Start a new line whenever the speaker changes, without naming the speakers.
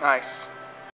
Nice.